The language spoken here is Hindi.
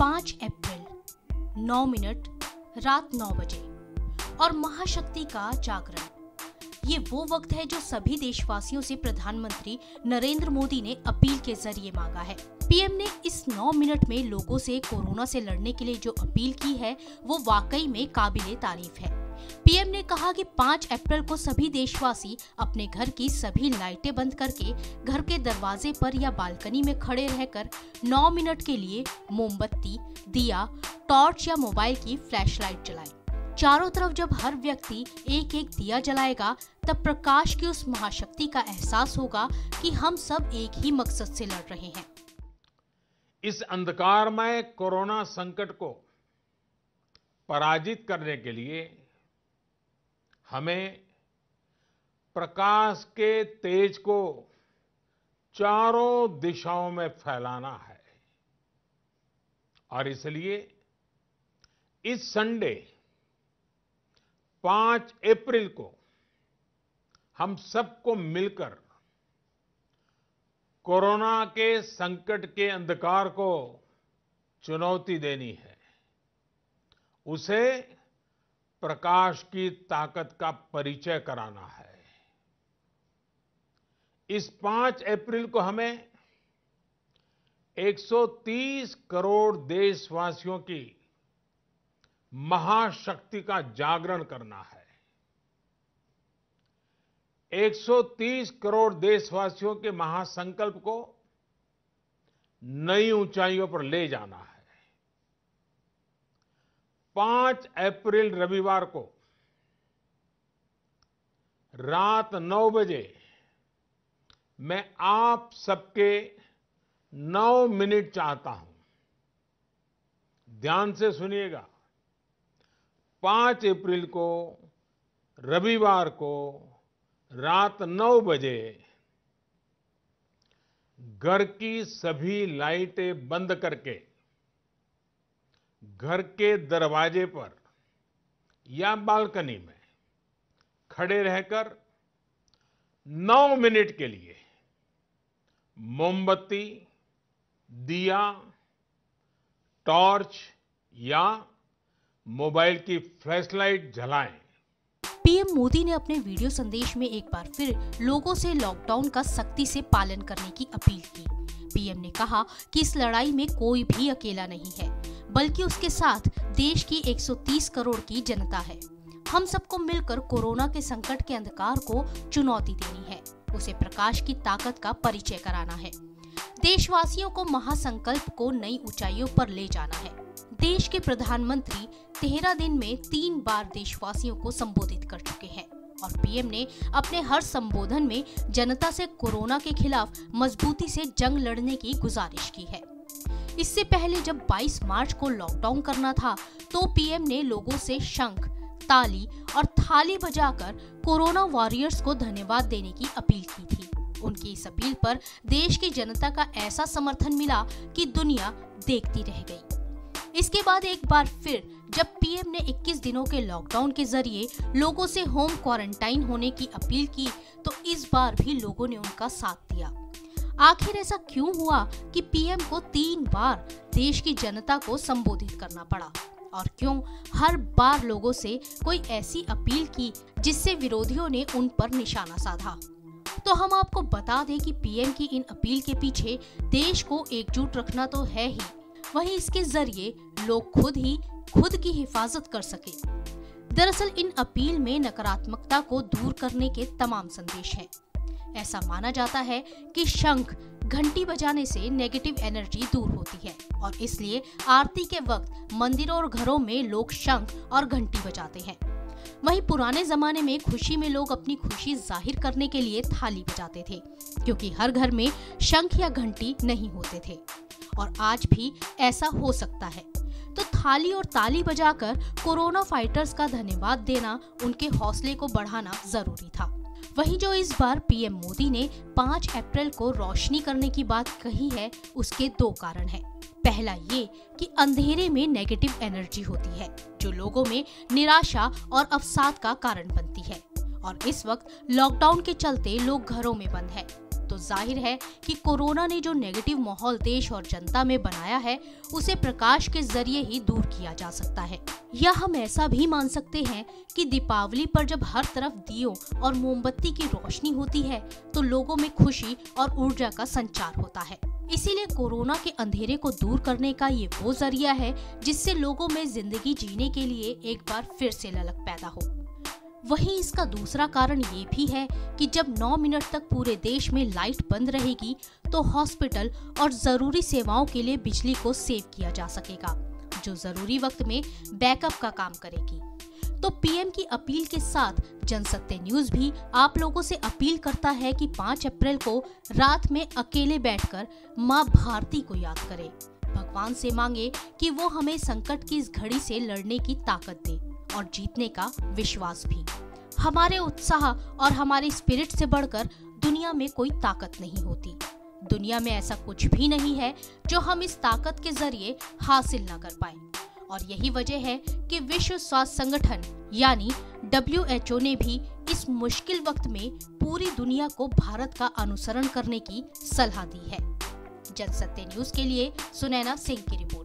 पाँच अप्रैल, नौ मिनट, रात नौ बजे, और महाशक्ति का जागरण। ये वो वक्त है जो सभी देशवासियों से प्रधानमंत्री नरेंद्र मोदी ने अपील के ज़रिए मांगा है। पीएम ने इस नौ मिनट में लोगों से कोरोना से लड़ने के लिए जो अपील की है, वो वाकई में काबिल तारीफ़ है। पीएम ने कहा कि 5 अप्रैल को सभी देशवासी अपने घर की सभी लाइटें बंद करके घर के दरवाजे पर या बालकनी में खड़े रहकर 9 मिनट के लिए मोमबत्ती, दिया, टॉर्च या मोबाइल की फ्लैशलाइट जलाएँ। चारों तरफ़ जब हर व्यक्ति एक एक दिया जलाएगा, तब प्रकाश की उस महाशक्ति का एहसास होगा कि हम सब एक ही मकसद से लड़ रहे हैं इस अंधकारमय कोरोना संकट को पराजित करने के लिए हमें प्रकाश के तेज को चारों दिशाओं में फैलाना है। और इसलिए इस संडे 5 अप्रैल को हम सबको मिलकर कोरोना के संकट के अंधकार को चुनौती देनी है। उसे प्रकाश की ताकत का परिचय कराना है। इस 5 अप्रैल को हमें 130 करोड़ देशवासियों की महाशक्ति का जागरण करना है। 130 करोड़ देशवासियों के महासंकल्प को नई ऊंचाइयों पर ले जाना है। 5 अप्रैल रविवार को रात 9 बजे मैं आप सबके 9 मिनट चाहता हूँ। ध्यान से सुनिएगा। 5 अप्रैल को रविवार को रात 9 बजे घर की सभी लाइटें बंद करके घर के दरवाजे पर या बालकनी में खड़े रहकर 9 मिनट के लिए मोमबत्ती, दिया, टॉर्च या मोबाइल की फ्लैशलाइट जलाएँ। पीएम मोदी ने अपने वीडियो संदेश में एक बार फिर लोगों से लॉकडाउन का सख्ती से पालन करने की अपील की। पीएम ने कहा कि इस लड़ाई में कोई भी अकेला नहीं है। बल्कि उसके साथ देश की 130 करोड़ की जनता है। हम सबको मिलकर कोरोना के संकट के अंधकार को चुनौती देनी है। उसे प्रकाश की ताकत का परिचय कराना है। देशवासियों को महासंकल्प को नई ऊंचाइयों पर ले जाना है। देश के प्रधानमंत्री तेरह दिन में तीन बार देशवासियों को संबोधित कर चुके हैं और पीएम ने अपने हर संबोधन में जनता से कोरोना के खिलाफ मजबूती से जंग लड़ने की गुजारिश की है। इससे पहले जब 22 मार्च को लॉकडाउन करना था तो पीएम ने लोगों से शंख, ताली और थाली बजाकर कोरोना वॉरियर्स को धन्यवाद देने की अपील की थी। उनकी इस अपील पर देश की जनता का ऐसा समर्थन मिला कि दुनिया देखती रह गई। इसके बाद एक बार फिर जब पीएम ने 21 दिनों के लॉकडाउन के ज़रिए लोगों से होम क्वारंटाइन होने की अपील की तो इस बार भी लोगों ने उनका साथ दिया। आखिर ऐसा क्यों हुआ कि पीएम को तीन बार देश की जनता को संबोधित करना पड़ा? और क्यों हर बार लोगों से कोई ऐसी अपील की जिससे विरोधियों ने उन पर निशाना साधा? तो हम आपको बता दें कि पीएम की इन अपील के पीछे देश को एकजुट रखना तो है ही। वहीं इसके ज़रिए लोग खुद ही, खुद की हिफाजत कर सके। दरअसल इन अपील में नकारात्मकता को दूर करने के तमाम संदेश हैं। ऐसा माना जाता है कि शंख घंटी बजाने से नेगेटिव एनर्जी दूर होती है और इसलिए आरती के वक्त मंदिरों और घरों में लोग शंख और घंटी बजाते हैं। वहीं पुराने जमाने में खुशी में लोग अपनी खुशी ज़ाहिर करने के लिए थाली बजाते थे, क्योंकि हर घर में शंख या घंटी नहीं होते थे। और आज भी ऐसा हो सकता है। तो थाली और ताली बजाकर कोरोना फाइटर्स का धन्यवाद देना, उनके हौसले को बढ़ाना ज़रूरी था। वहीं जो इस बार पीएम मोदी ने 5 अप्रैल को रोशनी करने की बात कही है, उसके दो कारण हैं। पहला ये कि अंधेरे में नेगेटिव एनर्जी होती है, जो लोगों में निराशा और अवसाद का कारण बनती है और इस वक्त लॉकडाउन के चलते लोग घरों में बंद हैं। तो ज़ाहिर है कि कोरोना ने जो नेगेटिव माहौल देश और जनता में बनाया है, उसे प्रकाश के ज़रिए ही दूर किया जा सकता है। या हम ऐसा भी मान सकते हैं कि दीपावली पर जब हर तरफ़ दियो और मोमबत्ती की रोशनी होती है तो लोगों में खुशी और ऊर्जा का संचार होता है। इसीलिए कोरोना के अंधेरे को दूर करने का ये वो ज़रिया है, जिससे लोगों में ज़िंदगी जीने के लिए एक बार फिर से ललक पैदा हो। वहीं इसका दूसरा कारण ये भी है कि जब 9 मिनट तक पूरे देश में लाइट बंद रहेगी तो हॉस्पिटल और ज़रूरी सेवाओं के लिए बिजली को सेव किया जा सकेगा, जो ज़रूरी वक्त में बैकअप का काम करेगी। तो पीएम की अपील के साथ जनसत्य न्यूज़ भी आप लोगों से अपील करता है कि 5 अप्रैल को रात में अकेले बैठकर माँ भारती को याद करें। भगवान से मांगे कि वो हमें संकट की इस घड़ी से लड़ने की ताकत दे। और जीतने का विश्वास भी। हमारे उत्साह और हमारे स्पिरिट से बढ़कर दुनिया में कोई ताकत नहीं होती। दुनिया में ऐसा कुछ भी नहीं है जो हम इस ताकत के ज़रिए हासिल न कर पाए। और यही वजह है कि विश्व स्वास्थ्य संगठन, यानी WHO ने भी इस मुश्किल वक्त में पूरी दुनिया को भारत का अनुसरण करने की सलाह दी है। जनसत्य न्यूज़ के लिए सुनैना सिंह की रिपोर्ट।